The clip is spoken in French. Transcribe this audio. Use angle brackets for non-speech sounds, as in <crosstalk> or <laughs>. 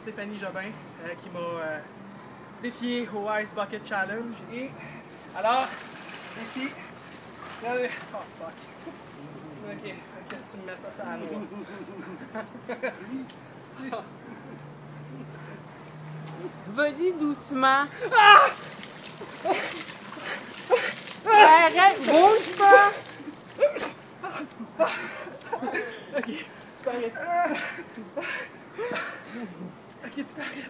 Stéphanie Jobin euh, qui m'a euh, défié au Ice Bucket Challenge. Et alors, défi. Regardez. Oh fuck. Ok, ok, tu me mets ça sur la noix. <laughs> Vas-y doucement. Arrête, bouge pas. Ok, tu peux